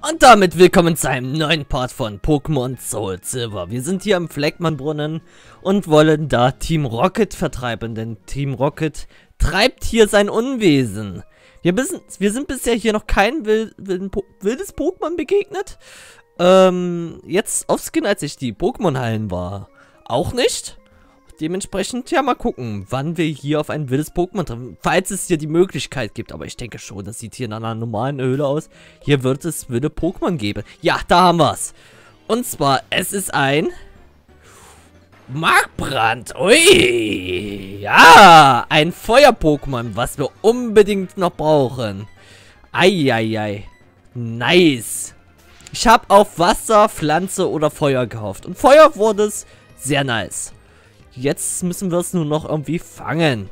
Und damit willkommen zu einem neuen Part von Pokémon Soul Silver. Wir sind hier am Fleckmannbrunnen und wollen da Team Rocket vertreiben, denn Team Rocket treibt hier sein Unwesen. Wir, müssen, wir sind bisher hier noch kein wild, wildes Pokémon begegnet. Ähm, jetzt offskin, als ich die Pokémon-Hallen war, auch nicht. Dementsprechend, ja, mal gucken, wann wir hier auf ein wildes Pokémon treffen. Falls es hier die Möglichkeit gibt. Aber ich denke schon, das sieht hier in einer normalen Höhle aus. Hier wird es wilde Pokémon geben. Ja, da haben wir es. Und zwar, es ist ein... Markbrand. Ui. Ja, ein Feuer-Pokémon, was wir unbedingt noch brauchen. Eieiei. Nice. Ich habe auf Wasser, Pflanze oder Feuer gehofft. Und Feuer wurde es sehr nice. Jetzt müssen wir es nur noch irgendwie fangen.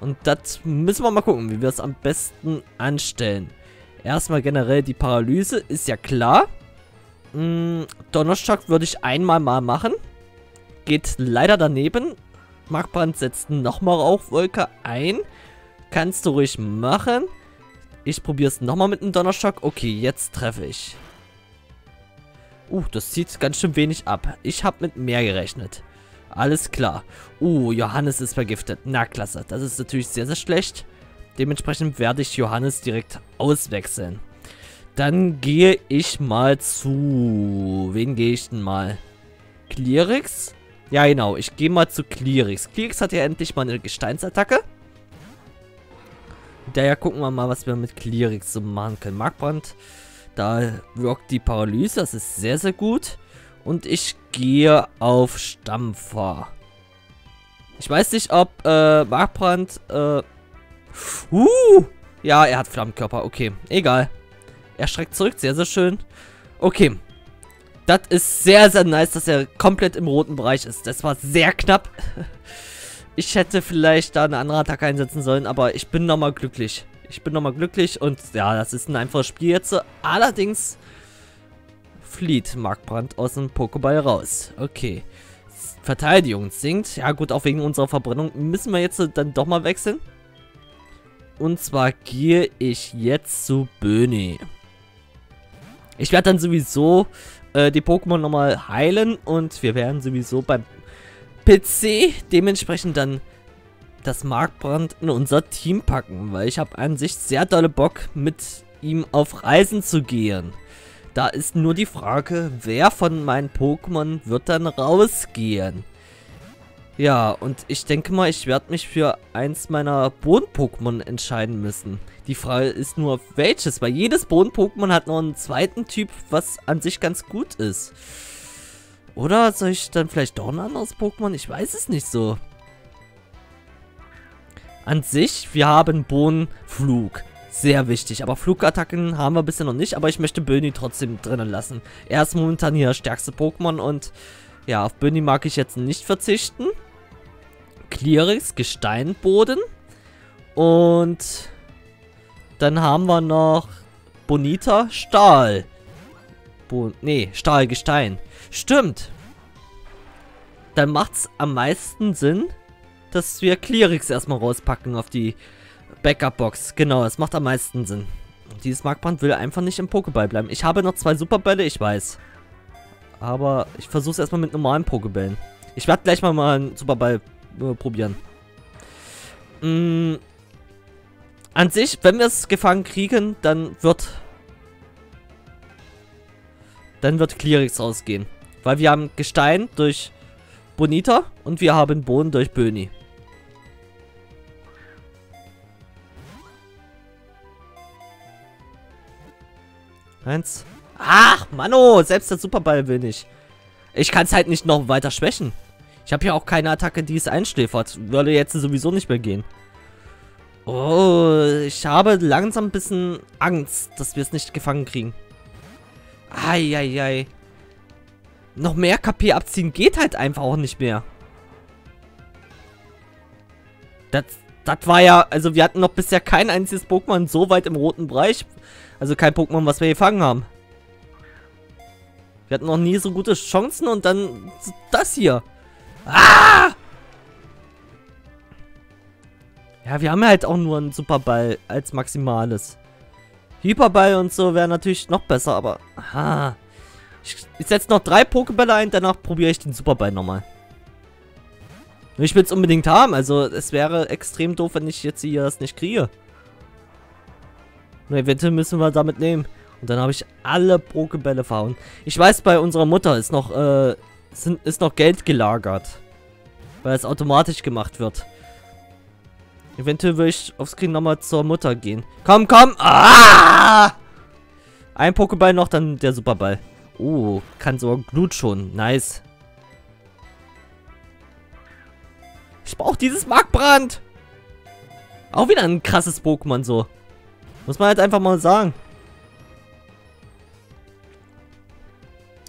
Und das müssen wir mal gucken, wie wir es am besten anstellen. Erstmal generell die Paralyse, ist ja klar. Hm, Donnerstag würde ich einmal mal machen. Geht leider daneben. Markbrand setzt nochmal Rauchwolke ein. Kannst du ruhig machen. Ich probiere es nochmal mit dem Donnerstock. Okay, jetzt treffe ich. Uh, das zieht ganz schön wenig ab. Ich habe mit mehr gerechnet. Alles klar. Uh, Johannes ist vergiftet. Na, klasse. Das ist natürlich sehr, sehr schlecht. Dementsprechend werde ich Johannes direkt auswechseln. Dann gehe ich mal zu... Wen gehe ich denn mal? Clearix? Ja, genau. Ich gehe mal zu Clearix. Clearix hat ja endlich mal eine Gesteinsattacke. Daher gucken wir mal, was wir mit Clearix so machen können. Markbrand, da wirkt die Paralyse. Das ist sehr, sehr gut. Und ich gehe auf Stampfer. Ich weiß nicht, ob äh, Markbrand, äh, uh, ja, er hat Flammenkörper, okay, egal. Er schreckt zurück, sehr, sehr schön. Okay, das ist sehr, sehr nice, dass er komplett im roten Bereich ist. Das war sehr knapp. Ich hätte vielleicht da eine andere Attacke einsetzen sollen, aber ich bin nochmal glücklich. Ich bin nochmal glücklich und ja, das ist ein einfaches Spiel jetzt. Allerdings flieht Markbrand aus dem Pokéball raus. Okay. Verteidigung sinkt. Ja gut, auch wegen unserer Verbrennung müssen wir jetzt dann doch mal wechseln. Und zwar gehe ich jetzt zu Böni. Ich werde dann sowieso äh, die Pokémon nochmal heilen und wir werden sowieso beim PC dementsprechend dann das Markbrand in unser Team packen, weil ich habe an sich sehr dolle Bock mit ihm auf Reisen zu gehen. Da ist nur die Frage, wer von meinen Pokémon wird dann rausgehen? Ja, und ich denke mal, ich werde mich für eins meiner Boden-Pokémon entscheiden müssen. Die Frage ist nur, welches, weil jedes Boden-Pokémon hat noch einen zweiten Typ, was an sich ganz gut ist. Oder soll ich dann vielleicht doch ein anderes Pokémon? Ich weiß es nicht so. An sich, wir haben Bodenflug. Sehr wichtig. Aber Flugattacken haben wir bisher noch nicht. Aber ich möchte Böni trotzdem drinnen lassen. Er ist momentan hier das stärkste Pokémon. Und ja, auf Böni mag ich jetzt nicht verzichten. Clearix, Gesteinboden. Und dann haben wir noch Bonita, Stahl. Bo nee, Stahl, Gestein. Stimmt. Dann macht es am meisten Sinn, dass wir Clearix erstmal rauspacken auf die Backup-Box. Genau, das macht am meisten Sinn. Dieses Markbrand will einfach nicht im Pokéball bleiben. Ich habe noch zwei Superbälle, ich weiß. Aber ich versuche es erstmal mit normalen Pokébällen. Ich werde gleich mal, mal einen Superball äh, probieren. Mm, an sich, wenn wir es gefangen kriegen, dann wird... Dann wird Clearix rausgehen. Weil wir haben Gestein durch Bonita und wir haben Boden durch Böni. Eins. Ach, Mano, selbst der Superball will nicht. Ich kann es halt nicht noch weiter schwächen. Ich habe ja auch keine Attacke, die es einschläfert. Würde jetzt sowieso nicht mehr gehen. Oh, ich habe langsam ein bisschen Angst, dass wir es nicht gefangen kriegen. Eieiei. Noch mehr KP abziehen geht halt einfach auch nicht mehr. Das, das war ja, also wir hatten noch bisher kein einziges Pokémon so weit im roten Bereich. Also kein Pokémon, was wir gefangen haben. Wir hatten noch nie so gute Chancen und dann das hier. Ah! Ja, wir haben halt auch nur einen Superball als Maximales. Hyperball und so wäre natürlich noch besser, aber... Aha. Ich, ich setze noch drei Pokébälle ein, danach probiere ich den Superball nochmal. Ich will es unbedingt haben, also es wäre extrem doof, wenn ich jetzt hier das nicht kriege. Und eventuell müssen wir damit nehmen. Und dann habe ich alle Pokebälle verhauen. Ich weiß, bei unserer Mutter ist noch, äh, sind, ist noch Geld gelagert. Weil es automatisch gemacht wird. Eventuell würde ich aufs Screen nochmal zur Mutter gehen. Komm, komm! Ah! Ein Pokéball noch, dann der Superball. Oh, kann sogar Glut schon. Nice. Ich brauche dieses Markbrand. Auch wieder ein krasses Pokémon so. Muss man halt einfach mal sagen.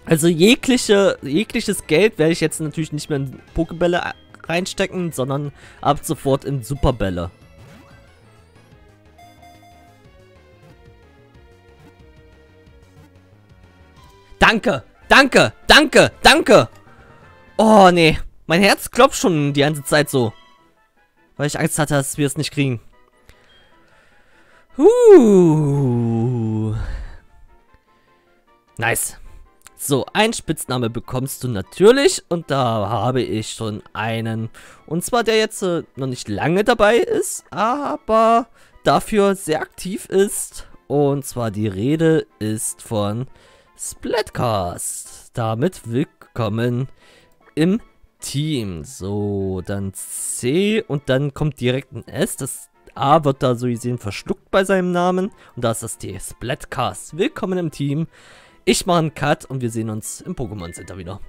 Also jegliche, jegliches Geld werde ich jetzt natürlich nicht mehr in Pokebälle reinstecken, sondern ab sofort in Superbälle. Danke, danke, danke, danke. Oh, nee. Mein Herz klopft schon die ganze Zeit so. Weil ich Angst hatte, dass wir es nicht kriegen. Uh. Nice. So, einen Spitzname bekommst du natürlich und da habe ich schon einen. Und zwar der jetzt äh, noch nicht lange dabei ist, aber dafür sehr aktiv ist. Und zwar die Rede ist von Splatcast. Damit willkommen im Team. So, dann C und dann kommt direkt ein S. Das A wird da so gesehen verschluckt bei seinem Namen. Und da ist das T. Splatcast. Willkommen im Team. Ich mache einen Cut und wir sehen uns im Pokémon Center wieder.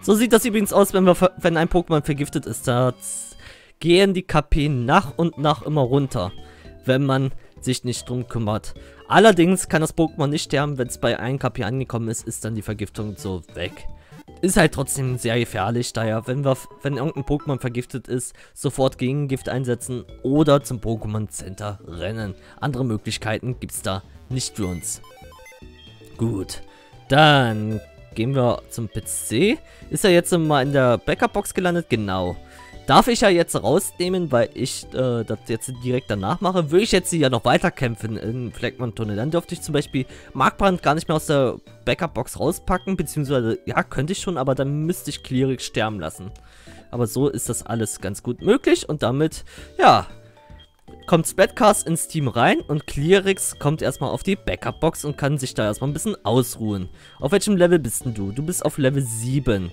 So sieht das übrigens aus, wenn, wir, wenn ein Pokémon vergiftet ist. Da gehen die KP nach und nach immer runter, wenn man sich nicht drum kümmert. Allerdings kann das Pokémon nicht sterben, wenn es bei 1 KP angekommen ist, ist dann die Vergiftung so weg ist halt trotzdem sehr gefährlich, daher, wenn wir, wenn irgendein Pokémon vergiftet ist, sofort Gegengift einsetzen oder zum Pokémon Center rennen. Andere Möglichkeiten gibt es da nicht für uns. Gut, dann gehen wir zum PC. Ist er jetzt mal in der Backup-Box gelandet? Genau. Darf ich ja jetzt rausnehmen, weil ich äh, das jetzt direkt danach mache. Würde ich jetzt ja noch weiter kämpfen in Fleckmann-Tunnel. Dann dürfte ich zum Beispiel Markbrand gar nicht mehr aus der Backup-Box rauspacken. Beziehungsweise, ja, könnte ich schon, aber dann müsste ich Cleric sterben lassen. Aber so ist das alles ganz gut möglich. Und damit, ja, kommt Splatcast ins Team rein und Clearix kommt erstmal auf die Backup-Box und kann sich da erstmal ein bisschen ausruhen. Auf welchem Level bist denn du? Du bist auf Level 7.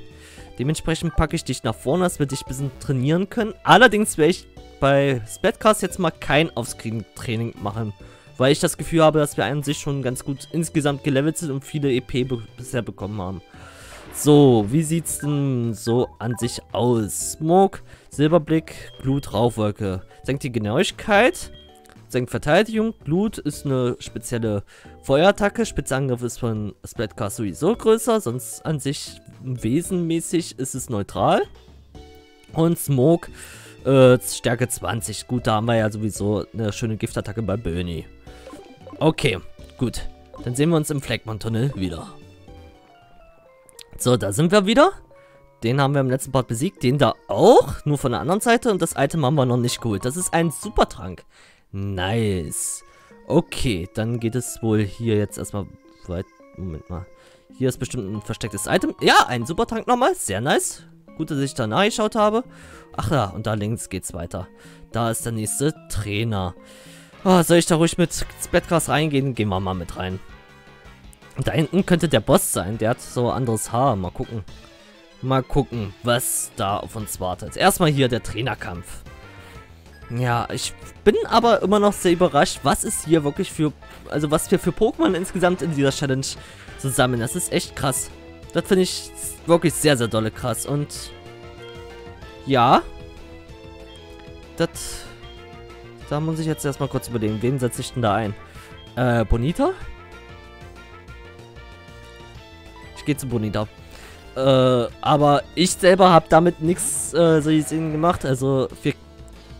Dementsprechend packe ich dich nach vorne, dass wir dich ein bisschen trainieren können. Allerdings werde ich bei Splatcast jetzt mal kein Offscreen-Training machen. Weil ich das Gefühl habe, dass wir an sich schon ganz gut insgesamt gelevelt sind und viele EP be bisher bekommen haben. So, wie sieht's denn so an sich aus? Smoke, Silberblick, Glut, Rauchwolke. Senkt die Genauigkeit senkt Verteidigung. Blut ist eine spezielle Feuerattacke. Spitzangriff ist von Splatcast sowieso größer. Sonst an sich wesenmäßig ist es neutral. Und Smoke äh, Stärke 20. Gut, da haben wir ja sowieso eine schöne Giftattacke bei Bernie. Okay, gut. Dann sehen wir uns im Fleckmann-Tunnel wieder. So, da sind wir wieder. Den haben wir im letzten Part besiegt. Den da auch, nur von der anderen Seite. Und das Item haben wir noch nicht geholt. Das ist ein Supertrank. Nice. Okay, dann geht es wohl hier jetzt erstmal weit... Moment mal. Hier ist bestimmt ein verstecktes Item. Ja, ein Supertank nochmal. Sehr nice. Gut, dass ich da nachgeschaut habe. Ach ja, und da links geht's weiter. Da ist der nächste Trainer. Oh, soll ich da ruhig mit Splatgrass reingehen? Gehen wir mal mit rein. Und da hinten könnte der Boss sein. Der hat so anderes Haar. Mal gucken. Mal gucken, was da auf uns wartet. Erstmal hier der Trainerkampf. Ja, ich bin aber immer noch sehr überrascht, was ist hier wirklich für, also was wir für Pokémon insgesamt in dieser Challenge zusammen. Das ist echt krass. Das finde ich wirklich sehr, sehr dolle krass. Und ja, das, da muss ich jetzt erstmal kurz überlegen, wen setze ich denn da ein? Äh, Bonita? Ich gehe zu Bonita. Äh, aber ich selber habe damit nichts äh, so gemacht. Also wir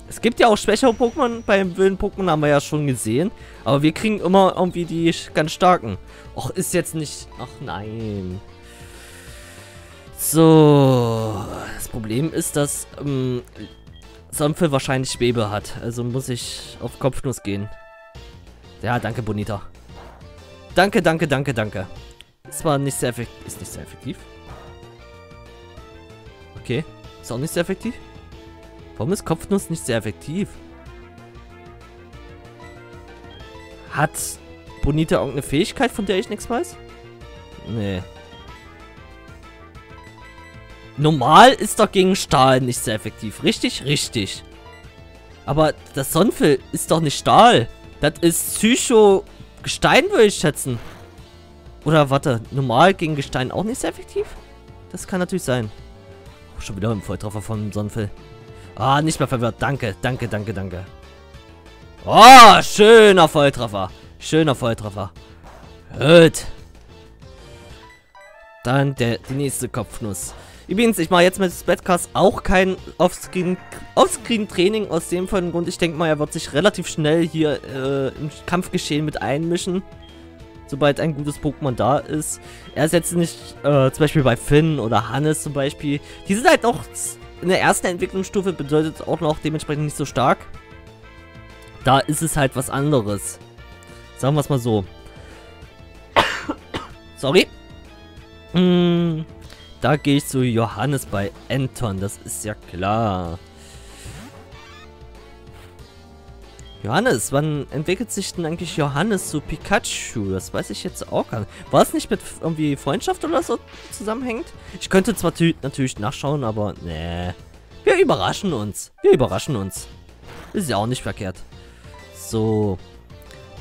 es gibt ja auch schwächere Pokémon, beim wilden Pokémon haben wir ja schon gesehen. Aber wir kriegen immer irgendwie die ganz starken. Och, ist jetzt nicht... Ach nein. So. Das Problem ist, dass ähm, Sonfel wahrscheinlich Schwebe hat. Also muss ich auf Kopfnuss gehen. Ja, danke, Bonita. Danke, danke, danke, danke. Das war nicht sehr effektiv. Ist nicht sehr effektiv. Okay. Ist auch nicht sehr effektiv. Warum ist Kopfnuss nicht sehr effektiv? Hat Bonita irgendeine Fähigkeit, von der ich nichts weiß? Nee. Normal ist doch gegen Stahl nicht sehr effektiv. Richtig? Richtig. Aber das Sonnenfell ist doch nicht Stahl. Das ist Psycho-Gestein, würde ich schätzen. Oder warte, normal gegen Gestein auch nicht sehr effektiv? Das kann natürlich sein. Oh, schon wieder ein Volltreffer von Sonnenfell. Ah, nicht mehr verwirrt. Danke, danke, danke, danke. Oh, schöner Volltreffer. Schöner Volltreffer. Gut. Dann der, die nächste Kopfnuss. Übrigens, ich mache jetzt mit Splatcast auch kein Offscreen-Training aus dem Grund. Ich denke mal, er wird sich relativ schnell hier äh, im Kampfgeschehen mit einmischen. Sobald ein gutes Pokémon da ist. Er ist jetzt nicht, äh, zum Beispiel bei Finn oder Hannes zum Beispiel. Die sind halt noch in der ersten Entwicklungsstufe, bedeutet auch noch dementsprechend nicht so stark. Da ist es halt was anderes. Sagen wir es mal so. Sorry. Mmh. Da gehe ich zu Johannes bei Anton, das ist ja klar. Johannes, wann entwickelt sich denn eigentlich Johannes zu Pikachu? Das weiß ich jetzt auch gar nicht. War es nicht mit irgendwie Freundschaft oder so zusammenhängt? Ich könnte zwar natürlich nachschauen, aber nee. Wir überraschen uns. Wir überraschen uns. Ist ja auch nicht verkehrt. So.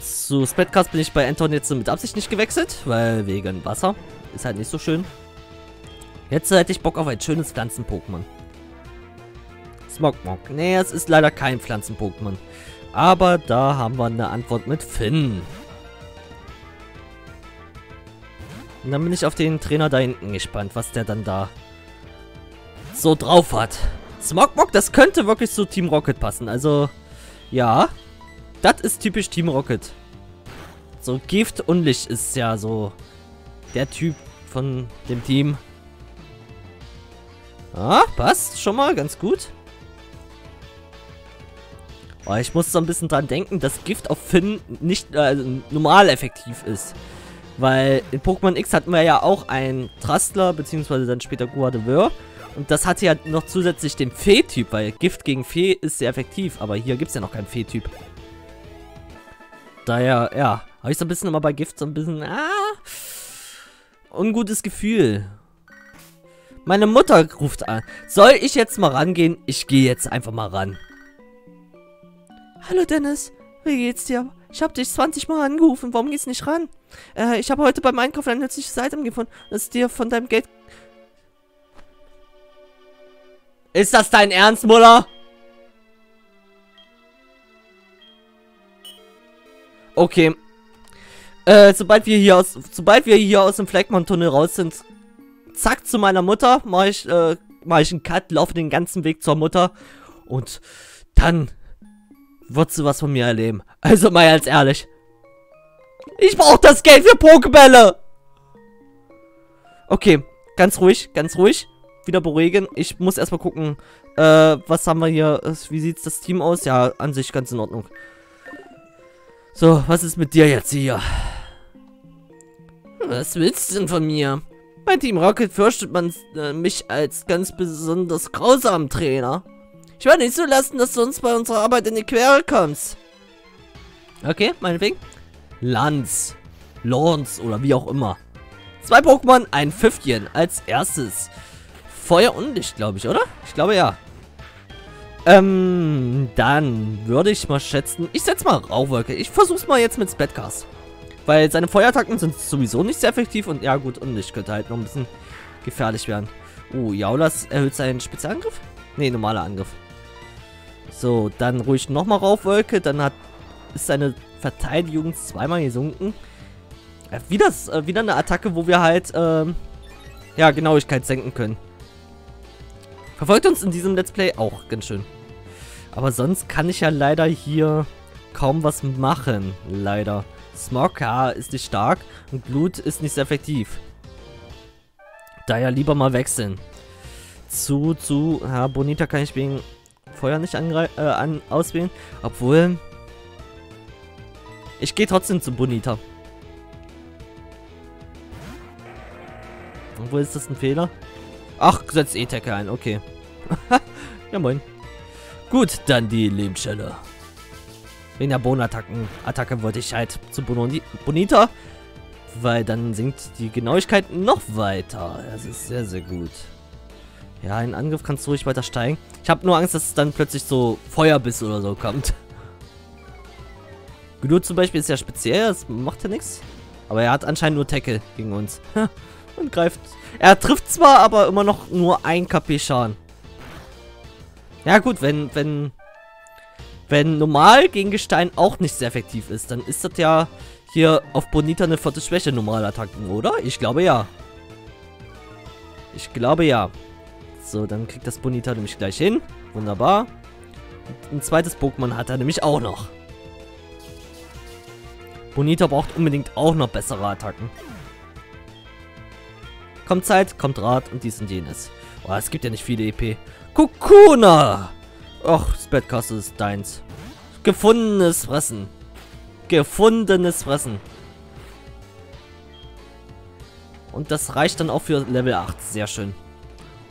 Zu Spreadcast bin ich bei Anton jetzt mit Absicht nicht gewechselt, weil wegen Wasser. Ist halt nicht so schön. Jetzt hätte ich Bock auf ein schönes Pflanzen-Pokémon. Smogmog. Nee, es ist leider kein Pflanzen-Pokémon. Aber da haben wir eine Antwort mit Finn. Und dann bin ich auf den Trainer da hinten gespannt, was der dann da so drauf hat. Smogmog, das könnte wirklich zu Team Rocket passen. Also, ja. Das ist typisch Team Rocket. So Gift und Licht ist ja so der Typ von dem Team. Ah, passt schon mal, ganz gut. Oh, ich muss so ein bisschen dran denken, dass Gift auf Finn nicht äh, normal effektiv ist. Weil in Pokémon X hatten wir ja auch einen Trastler, beziehungsweise dann später Guadeveur. Und das hatte ja noch zusätzlich den Fee-Typ, weil Gift gegen Fee ist sehr effektiv. Aber hier gibt es ja noch keinen Fee-Typ. Daher, ja, habe ich so ein bisschen immer bei Gift so ein bisschen, ah, ungutes Gefühl. Meine Mutter ruft an. Soll ich jetzt mal rangehen? Ich gehe jetzt einfach mal ran. Hallo Dennis, wie geht's dir? Ich habe dich 20 Mal angerufen, warum gehst du nicht ran? Äh, ich habe heute beim Einkaufen ein nützliches Item gefunden, das dir von deinem Geld... Ist das dein Ernst, Muller? Okay. Äh, sobald wir hier aus, sobald wir hier aus dem Fleckmann-Tunnel raus sind, zack, zu meiner Mutter, mache ich, äh, mach ich einen Cut, laufe den ganzen Weg zur Mutter und dann wird sie was von mir erleben. Also mal als ehrlich. Ich brauche das Geld für Pokebälle. Okay, ganz ruhig, ganz ruhig. Wieder beruhigen. Ich muss erstmal gucken, äh, was haben wir hier? Wie sieht das Team aus? Ja, an sich ganz in Ordnung. So, was ist mit dir jetzt hier? Was willst du denn von mir? Bei Team Rocket fürchtet man äh, mich als ganz besonders grausamen Trainer. Ich werde nicht zulassen, dass du uns bei unserer Arbeit in die Quere kommst. Okay, meinetwegen. Lanz, Lawrence oder wie auch immer. Zwei Pokémon, ein Pfiffchen als erstes. Feuer und Licht, glaube ich, oder? Ich glaube ja. Ähm, dann würde ich mal schätzen, ich setze mal Rauchwolke. Ich versuch's mal jetzt mit Splatcast. Weil seine Feuerattacken sind sowieso nicht sehr effektiv und ja gut, und ich könnte halt noch ein bisschen gefährlich werden. Oh, Jaulas erhöht seinen Spezialangriff? Ne, normaler Angriff. So, dann ruhig nochmal Raufwolke, dann hat ist seine Verteidigung zweimal gesunken. Ja, wieder, äh, wieder eine Attacke, wo wir halt, ähm, ja, Genauigkeit senken können. Verfolgt uns in diesem Let's Play auch ganz schön. Aber sonst kann ich ja leider hier kaum was machen. Leider. Smog, ja, ist nicht stark und Blut ist nicht sehr effektiv. Daher lieber mal wechseln. Zu, zu, ja, Bonita kann ich wegen Feuer nicht äh, an, auswählen. Obwohl, Ich gehe trotzdem zu Bonita. Wo ist das ein Fehler? Ach, setzt E-Tackle ein, okay. ja, moin. Gut, dann die Lebensstelle. Wegen der Bohnenattacken. Attacke wollte ich halt zu Bononi Bonita. Weil dann sinkt die Genauigkeit noch weiter. Das ist sehr, sehr gut. Ja, ein Angriff kannst du ruhig weiter steigen. Ich habe nur Angst, dass es dann plötzlich so Feuerbiss oder so kommt. Gnu zum Beispiel ist ja speziell, das macht ja nichts. Aber er hat anscheinend nur Tackle gegen uns. Und greift. Er trifft zwar, aber immer noch nur ein KP Schaden. Ja gut, wenn, wenn, wenn normal gegen Gestein auch nicht sehr effektiv ist, dann ist das ja hier auf Bonita eine vierte Schwäche normale Attacken, oder? Ich glaube ja. Ich glaube ja. So, dann kriegt das Bonita nämlich gleich hin. Wunderbar. Und ein zweites Pokémon hat er nämlich auch noch. Bonita braucht unbedingt auch noch bessere Attacken. Kommt Zeit, kommt Rat und dies und jenes. Oh, es gibt ja nicht viele EP. Kukuna! Och, Spetcastle ist deins. Gefundenes Fressen. Gefundenes Fressen. Und das reicht dann auch für Level 8. Sehr schön.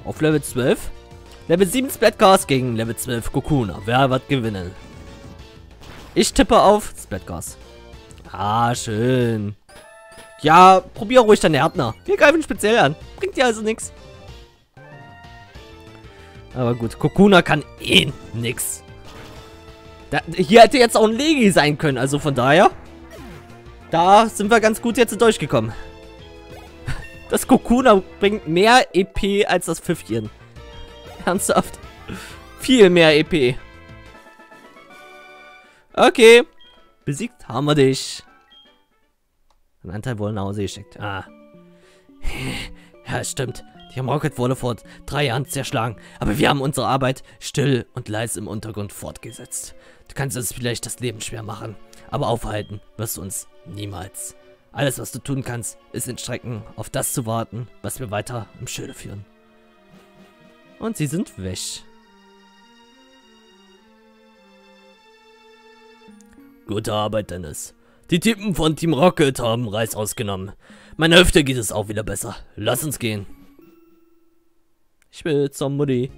Auf Level 12. Level 7 Splatcast gegen Level 12 Kokuna. Wer wird gewinnen? Ich tippe auf Splatcast. Ah, schön. Ja, probier ruhig deinen Erdner. Wir greifen speziell an. Bringt dir also nichts. Aber gut, Kokuna kann eh nix. Da, hier hätte jetzt auch ein Legi sein können, also von daher. Da sind wir ganz gut jetzt durchgekommen. Das Kokuna bringt mehr EP als das Pfiffchen. Ernsthaft. Viel mehr EP. Okay. Besiegt haben wir dich. Ein Anteil wohl nach Hause geschickt. Ah. Ja, stimmt. Die haben Rocket wurde vor drei Jahren zerschlagen. Aber wir haben unsere Arbeit still und leise im Untergrund fortgesetzt. Du kannst uns vielleicht das Leben schwer machen. Aber aufhalten wirst du uns niemals. Alles, was du tun kannst, ist in Strecken auf das zu warten, was wir weiter im Schilde führen. Und sie sind weg. Gute Arbeit, Dennis. Die Typen von Team Rocket haben Reis ausgenommen. Meiner Hüfte geht es auch wieder besser. Lass uns gehen. Ich will zur Mutti.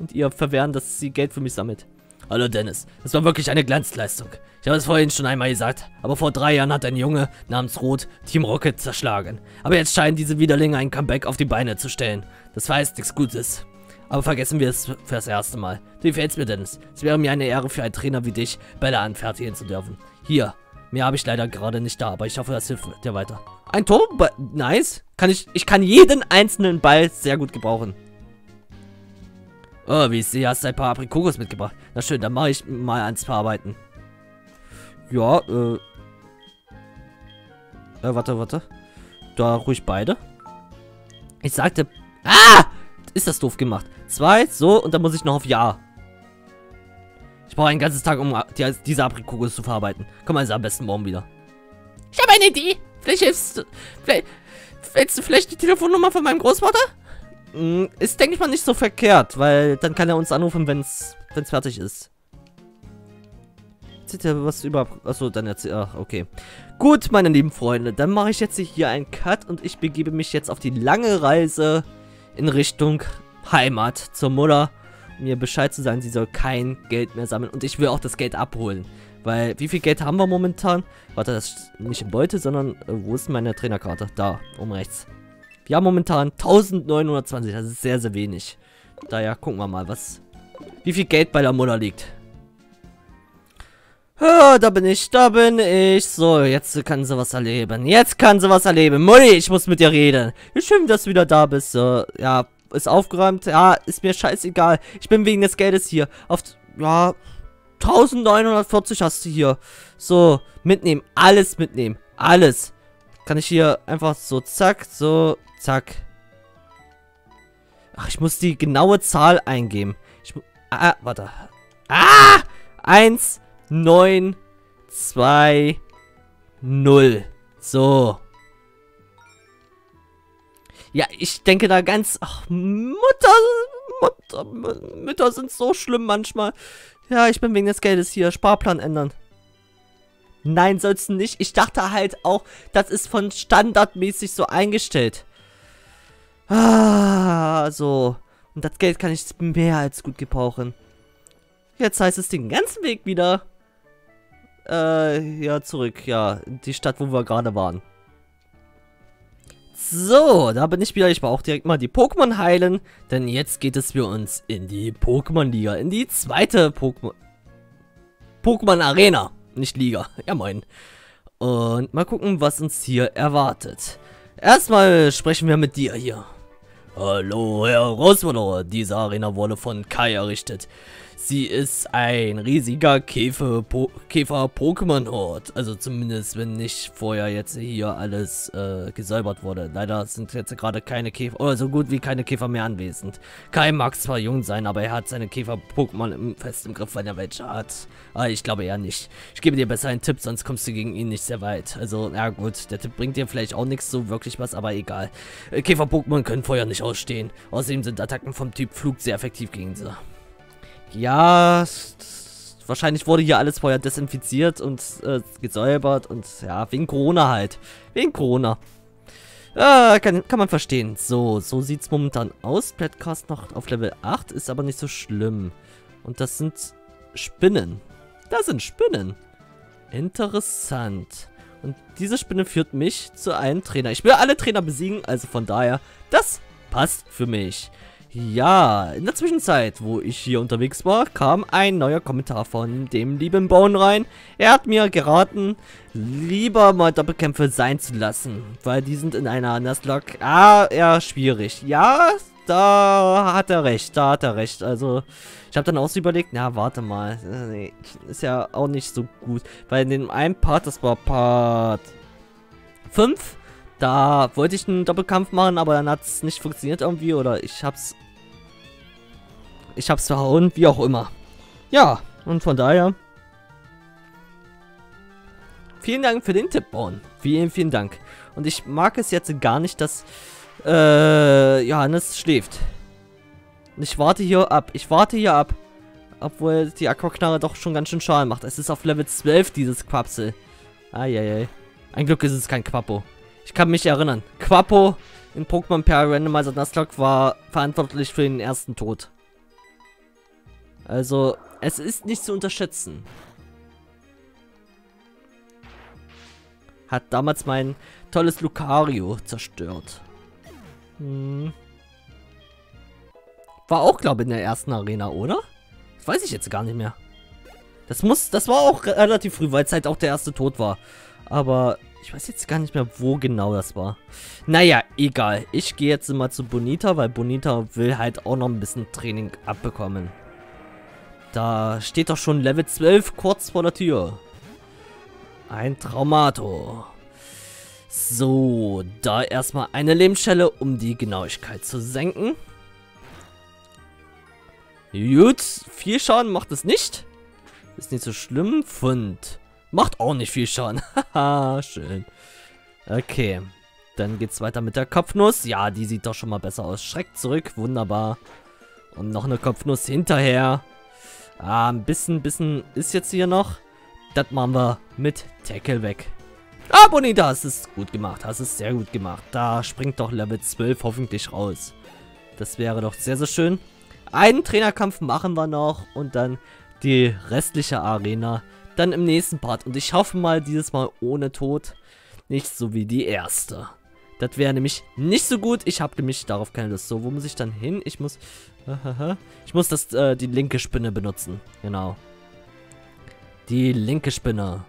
Und ihr verwehren, dass sie Geld für mich sammelt. Hallo Dennis, das war wirklich eine Glanzleistung. Ich habe es vorhin schon einmal gesagt, aber vor drei Jahren hat ein Junge namens Rot Team Rocket zerschlagen. Aber jetzt scheinen diese Widerlinge ein Comeback auf die Beine zu stellen. Das heißt nichts Gutes. Aber vergessen wir es für das erste Mal. Du gefällst mir, Dennis. Es wäre mir eine Ehre für einen Trainer wie dich, Bälle anfertigen zu dürfen. Hier, mehr habe ich leider gerade nicht da, aber ich hoffe, das hilft dir weiter. Ein Tor? Nice. Kann ich, ich kann jeden einzelnen Ball sehr gut gebrauchen. Oh, wie ich sehe, hast du ein paar Aprikokos mitgebracht. Na schön, dann mache ich mal eins verarbeiten. Ja, äh. Äh, warte, warte. Da ruhig beide. Ich sagte. Ah! Ist das doof gemacht. Zwei, so, und dann muss ich noch auf Ja. Ich brauche einen ganzen Tag, um die, diese Aprikokos zu verarbeiten. Komm also am besten morgen wieder. Ich habe eine Idee. Vielleicht hilfst du. Vielleicht. Willst du vielleicht die Telefonnummer von meinem Großvater? Hm, ist, denke ich mal, nicht so verkehrt, weil dann kann er uns anrufen, wenn es fertig ist. Erzählt er was über... Achso, dann erzählt... Ach, okay. Gut, meine lieben Freunde, dann mache ich jetzt hier einen Cut und ich begebe mich jetzt auf die lange Reise in Richtung Heimat zur Mutter, um mir Bescheid zu sagen, sie soll kein Geld mehr sammeln und ich will auch das Geld abholen. Weil, wie viel Geld haben wir momentan? Warte, das ist nicht im Beute, sondern äh, wo ist meine Trainerkarte? Da, oben rechts. Haben momentan 1920, das ist sehr, sehr wenig. Daher gucken wir mal, was, wie viel Geld bei der Mutter liegt. Ah, da bin ich, da bin ich. So, jetzt kann sie was erleben. Jetzt kann sie was erleben. Mutti, ich muss mit dir reden. Schön, dass du wieder da bist. So, ja, ist aufgeräumt. Ja, ist mir scheißegal. Ich bin wegen des Geldes hier. Auf, ja, 1940 hast du hier. So, mitnehmen. Alles mitnehmen. Alles. Kann ich hier einfach so zack, so Zack. Ach, ich muss die genaue Zahl eingeben. Ich muss... Ah, warte. Ah! 1, 9, 2, 0. So. Ja, ich denke da ganz... Ach, Mutter... Mutter... Mütter sind so schlimm manchmal. Ja, ich bin wegen des Geldes hier. Sparplan ändern. Nein, sollst du nicht. Ich dachte halt auch, das ist von standardmäßig so eingestellt. Ah, so. Und das Geld kann ich mehr als gut gebrauchen. Jetzt heißt es den ganzen Weg wieder. Äh, ja, zurück. Ja, die Stadt, wo wir gerade waren. So, da bin ich wieder. Ich war auch direkt mal die Pokémon heilen. Denn jetzt geht es für uns in die Pokémon-Liga. In die zweite Pokémon... Pokémon Arena. Nicht Liga. Ja, moin. Und mal gucken, was uns hier erwartet. Erstmal sprechen wir mit dir hier. Hallo, Herr Roswallow. Diese Arena wurde von Kai errichtet. Sie ist ein riesiger Käfer-Pokémon-Hort. Also zumindest, wenn nicht vorher jetzt hier alles äh, gesäubert wurde. Leider sind jetzt gerade keine Käfer, oder so gut wie keine Käfer mehr anwesend. Kai mag zwar jung sein, aber er hat seine Käfer-Pokémon im Griff, wenn er welche hat. Aber ah, ich glaube eher nicht. Ich gebe dir besser einen Tipp, sonst kommst du gegen ihn nicht sehr weit. Also, ja gut, der Tipp bringt dir vielleicht auch nichts so wirklich was, aber egal. Äh, Käfer-Pokémon können Feuer nicht ausstehen. Außerdem sind Attacken vom Typ Flug sehr effektiv gegen sie. Ja, wahrscheinlich wurde hier alles vorher desinfiziert und äh, gesäubert und ja, wegen Corona halt. Wegen Corona. Ja, kann, kann man verstehen. So, so sieht es momentan aus. Platcast noch auf Level 8, ist aber nicht so schlimm. Und das sind Spinnen. Das sind Spinnen. Interessant. Und diese Spinne führt mich zu einem Trainer. Ich will alle Trainer besiegen, also von daher, das passt für mich. Ja, in der Zwischenzeit, wo ich hier unterwegs war, kam ein neuer Kommentar von dem lieben Bone rein. Er hat mir geraten, lieber mal Doppelkämpfe sein zu lassen, weil die sind in einer Nuzlocke, ah, eher schwierig. Ja, da hat er recht, da hat er recht. Also, ich habe dann auch so überlegt, na, warte mal, nee, ist ja auch nicht so gut, weil in dem einen Part, das war Part 5, da wollte ich einen Doppelkampf machen, aber dann hat es nicht funktioniert irgendwie oder ich hab's ich hab's verhauen, wie auch immer. Ja, und von daher Vielen Dank für den Tipp, Born. Vielen, vielen Dank. Und ich mag es jetzt gar nicht, dass äh, Johannes schläft. Und ich warte hier ab. Ich warte hier ab. Obwohl die Aquaknarre doch schon ganz schön Schaden macht. Es ist auf Level 12, dieses Quapsel. Eieiei. Ein Glück ist es kein Quappo. Ich kann mich erinnern. Quappo in Pokémon Per Randomizer Nuzlocke war verantwortlich für den ersten Tod. Also, es ist nicht zu unterschätzen. Hat damals mein tolles Lucario zerstört. Hm. War auch, glaube ich, in der ersten Arena, oder? Das weiß ich jetzt gar nicht mehr. Das muss, das war auch relativ früh, weil es halt auch der erste Tod war. Aber ich weiß jetzt gar nicht mehr, wo genau das war. Naja, egal. Ich gehe jetzt mal zu Bonita, weil Bonita will halt auch noch ein bisschen Training abbekommen. Da steht doch schon Level 12 kurz vor der Tür. Ein Traumato. So, da erstmal eine Lebensschelle, um die Genauigkeit zu senken. Gut, viel Schaden macht es nicht. Ist nicht so schlimm. Pfund. Macht auch nicht viel Schaden. Haha, schön. Okay. Dann geht's weiter mit der Kopfnuss. Ja, die sieht doch schon mal besser aus. Schreckt zurück. Wunderbar. Und noch eine Kopfnuss hinterher. Ah, ein bisschen, bisschen ist jetzt hier noch. Das machen wir mit Tackle weg. Ah, Bonita, hast es gut gemacht. Hast es sehr gut gemacht. Da springt doch Level 12 hoffentlich raus. Das wäre doch sehr, sehr schön. Einen Trainerkampf machen wir noch und dann die restliche Arena dann im nächsten Part. Und ich hoffe mal, dieses Mal ohne Tod. Nicht so wie die erste. Das wäre nämlich nicht so gut. Ich habe nämlich darauf keine Lust. So, wo muss ich dann hin? Ich muss... Ich muss das, äh, die linke Spinne benutzen. Genau. Die linke Spinne.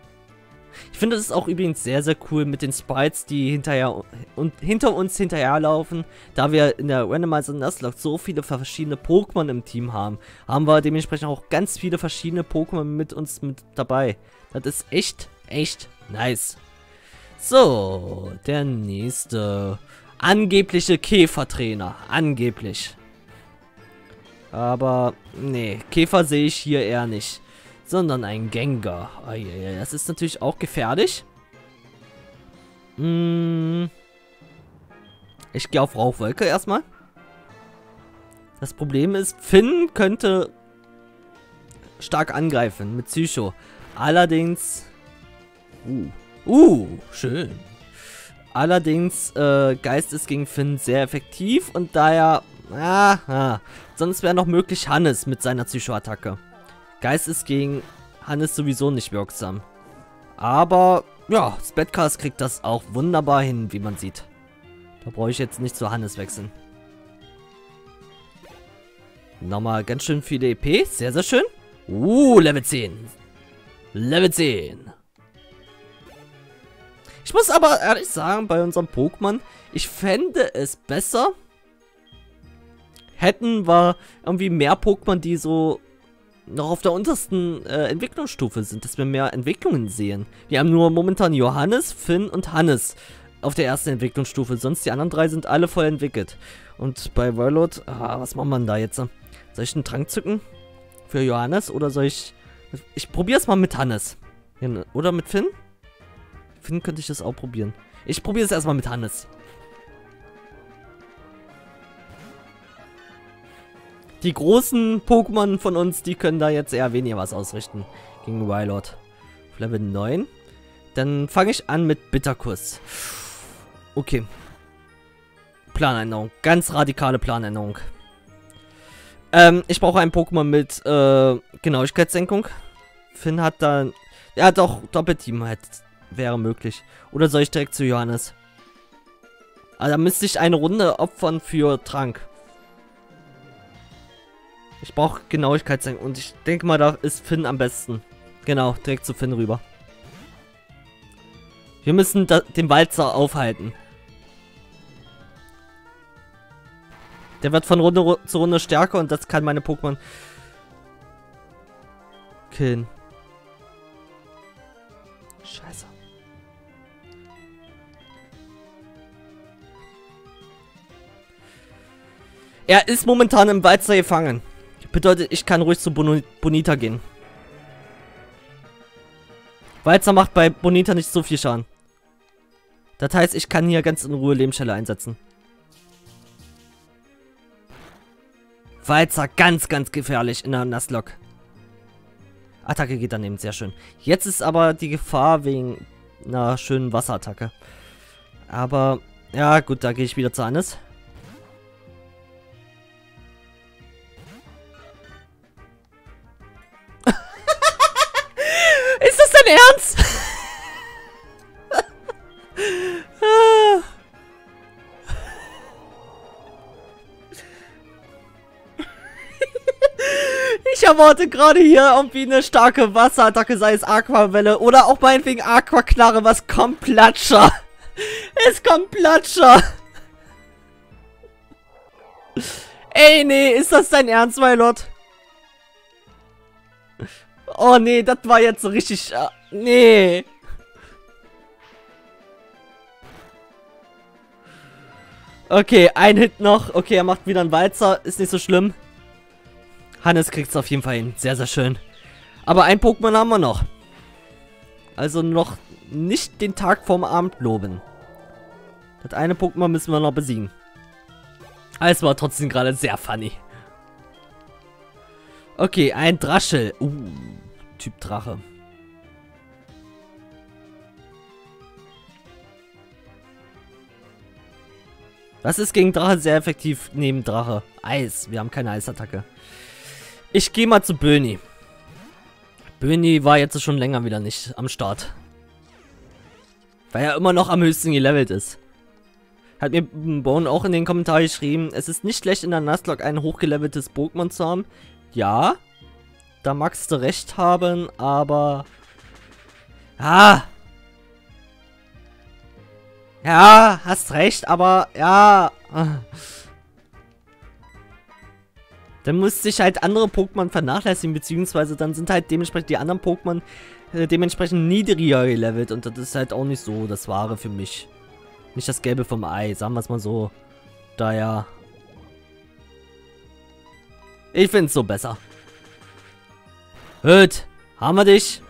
Ich finde es auch übrigens sehr, sehr cool mit den Sprites, die hinterher und hinter uns hinterherlaufen. Da wir in der Randomizer Nuzlocke so viele verschiedene Pokémon im Team haben, haben wir dementsprechend auch ganz viele verschiedene Pokémon mit uns mit dabei. Das ist echt, echt nice. So, der nächste. Angebliche Käfertrainer. Angeblich. Aber, nee, Käfer sehe ich hier eher nicht sondern ein Gengar. Eieiei, das ist natürlich auch gefährlich. Hm. Ich gehe auf Rauchwolke erstmal. Das Problem ist, Finn könnte stark angreifen mit Psycho. Allerdings Uh. Uh, schön. Allerdings, äh, Geist ist gegen Finn sehr effektiv und daher, ah, ah. sonst wäre noch möglich Hannes mit seiner Psycho-Attacke. Geist ist gegen Hannes sowieso nicht wirksam. Aber, ja, Spetcast kriegt das auch wunderbar hin, wie man sieht. Da brauche ich jetzt nicht zu Hannes wechseln. Nochmal ganz schön viele EP. Sehr, sehr schön. Uh, Level 10. Level 10. Ich muss aber ehrlich sagen, bei unserem Pokémon, ich fände es besser, hätten wir irgendwie mehr Pokémon, die so noch auf der untersten äh, Entwicklungsstufe sind, dass wir mehr Entwicklungen sehen. Wir haben nur momentan Johannes, Finn und Hannes auf der ersten Entwicklungsstufe, sonst die anderen drei sind alle voll entwickelt. Und bei Warlord, ah, was macht man da jetzt? Soll ich einen Trank zücken? Für Johannes oder soll ich... Ich probiere es mal mit Hannes. Oder mit Finn? Finn könnte ich das auch probieren. Ich probiere es erstmal mit Hannes. Die großen Pokémon von uns, die können da jetzt eher weniger was ausrichten gegen Wylord. Auf Level 9. Dann fange ich an mit Bitterkuss. Okay. Planänderung. Ganz radikale Planänderung. Ähm, ich brauche ein Pokémon mit äh, Genauigkeitssenkung. Finn hat da... Ja, doch, Doppelteam halt wäre möglich. Oder soll ich direkt zu Johannes? Also, da müsste ich eine Runde opfern für Trank. Ich brauche Genauigkeitssenkung. Und ich denke mal, da ist Finn am besten. Genau, direkt zu Finn rüber. Wir müssen den Walzer aufhalten. Der wird von Runde zu Runde stärker und das kann meine Pokémon killen. Scheiße. Er ist momentan im Walzer gefangen. Bedeutet, ich kann ruhig zu Bonita gehen. Walzer macht bei Bonita nicht so viel Schaden. Das heißt, ich kann hier ganz in Ruhe Lebensschelle einsetzen. Walzer ganz, ganz gefährlich in der Nuzlocke. Attacke geht daneben, sehr schön. Jetzt ist aber die Gefahr wegen einer schönen Wasserattacke. Aber, ja gut, da gehe ich wieder zu Hannes. Erwarte gerade hier irgendwie eine starke Wasserattacke, sei es Aquavelle oder auch meinetwegen Aquaknarre, was kommt Platscher. Es kommt Platscher. Ey, nee, ist das dein Ernst, mein Lord? Oh, nee, das war jetzt so richtig... Uh, nee. Okay, ein Hit noch. Okay, er macht wieder einen Walzer. Ist nicht so schlimm. Hannes kriegt es auf jeden Fall hin. Sehr, sehr schön. Aber ein Pokémon haben wir noch. Also noch nicht den Tag vorm Abend loben. Das eine Pokémon müssen wir noch besiegen. Aber es war trotzdem gerade sehr funny. Okay, ein Draschel. Uh, Typ Drache. Das ist gegen Drache sehr effektiv neben Drache. Eis. Wir haben keine Eisattacke. Ich gehe mal zu Böni. Böni war jetzt schon länger wieder nicht am Start. Weil er immer noch am höchsten gelevelt ist. Hat mir Bone auch in den Kommentaren geschrieben, es ist nicht schlecht in der Nuzlocke ein hochgeleveltes Pokémon zu haben. Ja, da magst du recht haben, aber... Ja. Ja, hast recht, aber ja... Dann musste ich halt andere Pokémon vernachlässigen, beziehungsweise dann sind halt dementsprechend die anderen Pokémon äh, dementsprechend niedriger gelevelt und das ist halt auch nicht so das Wahre für mich. Nicht das Gelbe vom Ei, sagen wir es mal so. Daher... Ich finde es so besser. Hört, haben wir dich.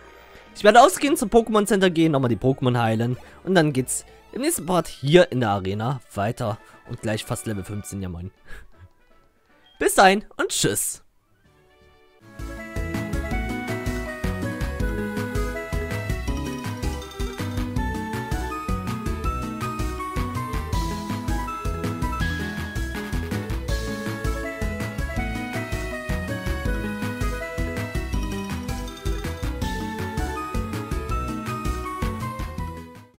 Ich werde ausgehend zum Pokémon Center gehen, nochmal die Pokémon heilen. Und dann geht's im nächsten Part hier in der Arena weiter. Und gleich fast Level 15, ja moin. Bis dahin und tschüss.